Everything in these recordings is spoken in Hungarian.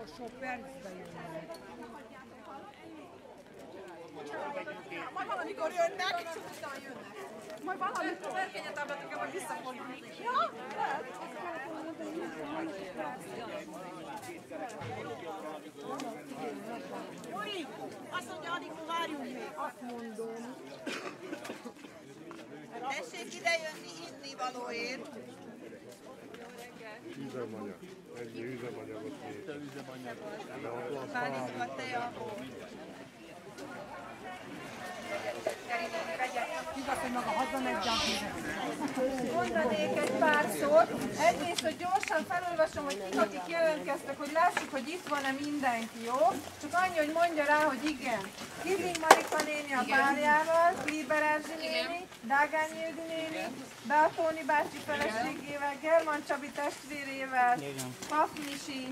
Akkor percben jönnek. Majd valamikor jönnek. Majd valamikor. Verkényet ablatok, majd visszafordulni. Ja, lehet. Azt mondja, addig várjunk még. Azt mondom, Tessék idejönni inni valóért. Üzemanyag. Ennyi üzemanyagot még. Pálinka, teja. Igaz, hogy maga Mondanék egy pár szót. Egyrészt, hogy gyorsan felolvasom, hogy kik, akik jelentkeztek, hogy lássuk, hogy itt van-e mindenki, jó? Csak annyi, hogy mondja rá, hogy igen. Kidling Marika néni a párjával, Kliber Erzsi néni, Dágányi Ildi néni, Beatóni bácsi feleségével, German Csabi testvérével, Pafnisi,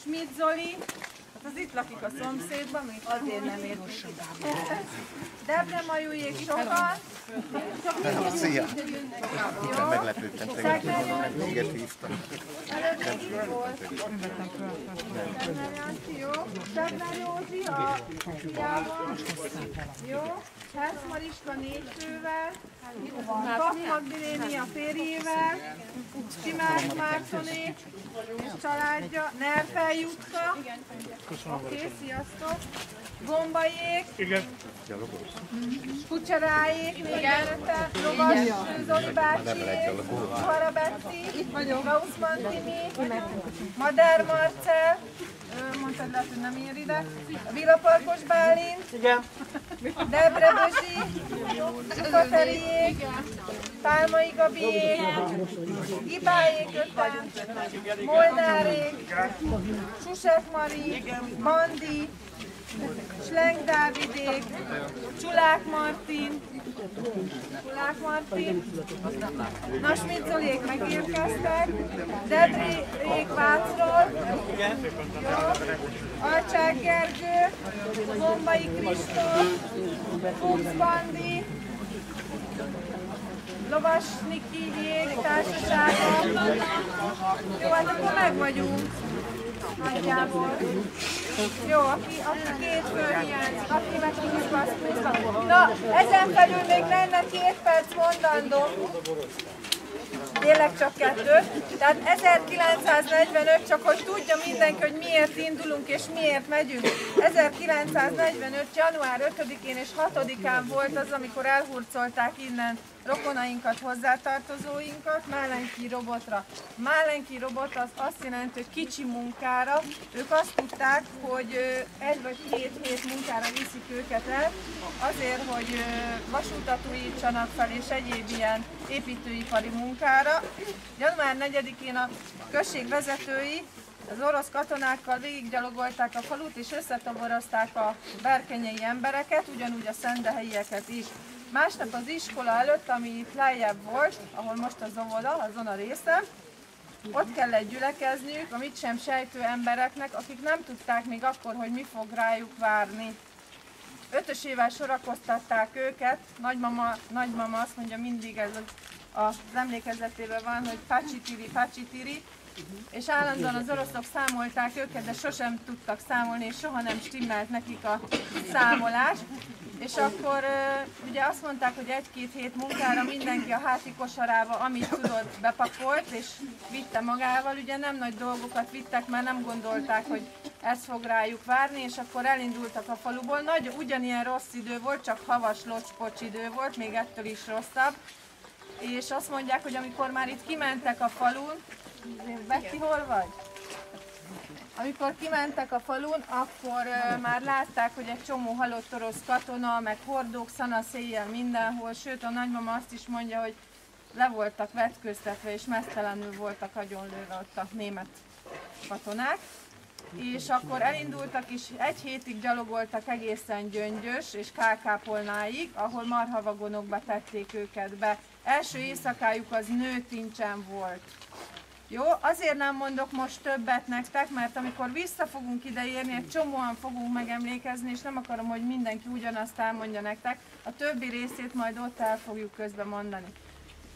Schmidt Zoli, hát az itt lakik a szomszédban, még azért nem ért. Debre Majújék sokan, Szia! jó? Meglepődtem, tegnap véget hívtam. Janci, jó? Szegler Józsi a fiával, jó? Hersz Mariska négy fővel, Kap Magdiléni a férjével, Simák Mártoné és családja, Nerfel Jutta, oké, sziasztok, Gombaiék, Kucserájék, még előtte, Lovas Zoli bácsi, Suhara Betsy, itt vagyok, Gaussman Timi, Madár Marcel, mondtad lehet, hogy nem ír ide, Villaparkos Bálint, Debre Bözsi, Kateriék, Pálmai Gabiék, Gibáék öten, Molnárék, Susek Mari, Mandi, Sleng Dávidék, Csulák Martin, Csulák Martin, Nasmit Zolék megérkeztek, Debrék Vácról, jó, Alcsák Gergő, Gombai Kristóf, Fuchs Bandi, Lovas Nikiék társasága. Jó, hát akkor meg vagyunk. Nagyjából. Jó, aki, aki két fő hiányzik, aki meg. Na, ezen felül még lenne két perc mondandó. Tényleg csak kettő. Tehát 1945, csak hogy tudja mindenki, hogy miért indulunk és miért megyünk. 1945. január 5-én és 6-án volt az, amikor elhurcolták innen rokonainkat, hozzátartozóinkat Málenki robotra. Málenki robot az azt jelenti, hogy kicsi munkára. Ők azt tudták, hogy egy vagy két hét munkára viszik őket el, azért, hogy vasutat újítsanak fel és egyéb ilyen építőipari munkára. Január 4-én a község vezetői az orosz katonákkal végiggyalogolták a falut és összetoborozták a berkenyei embereket, ugyanúgy a szendehelyieket is. Másnap az iskola előtt, ami lejjebb volt, ahol most az óvoda, azon a részen, ott kellett gyülekezniük a mit sem sejtő embereknek, akik nem tudták még akkor, hogy mi fog rájuk várni. Ötösével sorakoztatták őket, nagymama, nagymama azt mondja mindig ez az, az emlékezetében van, hogy pacsitiri, pacsitiri, és állandóan az oroszok számolták őket, de sosem tudtak számolni, és soha nem stimmelt nekik a számolás. És akkor ugye azt mondták, hogy egy-két hét munkára mindenki a háti kosarába, amit tudott, bepakolt, és vitte magával. Ugye nem nagy dolgokat vittek, mert nem gondolták, hogy ez fog rájuk várni, és akkor elindultak a faluból. Nagy, ugyanilyen rossz idő volt, csak havas, locspocs idő volt, még ettől is rosszabb. És azt mondják, hogy amikor már itt kimentek a falun, Betty, hol vagy? Amikor kimentek a falun, akkor uh, már látták, hogy egy csomó halott orosz katona, meg hordók szanaszéjjel mindenhol, sőt a nagymama azt is mondja, hogy le voltak vetköztetve és mesztelenül voltak agyonlőve ott a német katonák. És akkor elindultak és egy hétig gyalogoltak egészen Gyöngyös és Kálkápolnáig, ahol marhavagonokba tették őket be. Első éjszakájuk az nőtincsen volt. Jó, azért nem mondok most többet nektek, mert amikor vissza fogunk ide érni, egy csomóan fogunk megemlékezni, és nem akarom, hogy mindenki ugyanazt elmondja nektek. A többi részét majd ott el fogjuk közben mondani.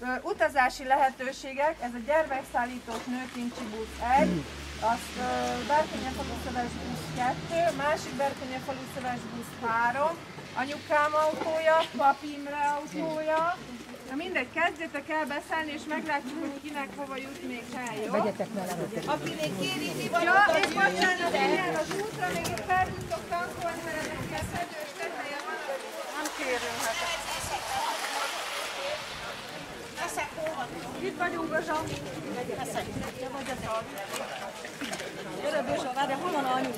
Ö, utazási lehetőségek, ez a gyermekszállítós nőkincsi busz 1, azt uh, Berkenyefalu Szöves busz 2, másik Berkenyefalu Szöves busz 3, anyukám autója, papi Imre autója, Na mindegy, kezdjetek el beszélni, és meglátjuk, hogy kinek hova jut még hely, jó? Vegyetek vele. Aki még kér inni Ja, és bocsánat, igen, az útra még itt fel tudtok tankolni, mert ennek ilyen szedős teteje van, nem kérülhetek. van? Itt vagyunk a zsam. Gyere, Bőzsa, várj, hol van a anyu?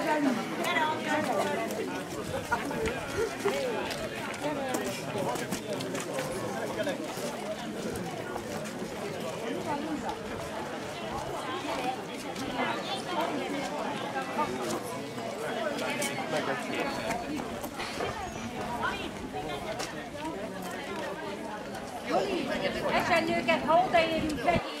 Esernyőket, És a nőket hódaérünk, vegyél!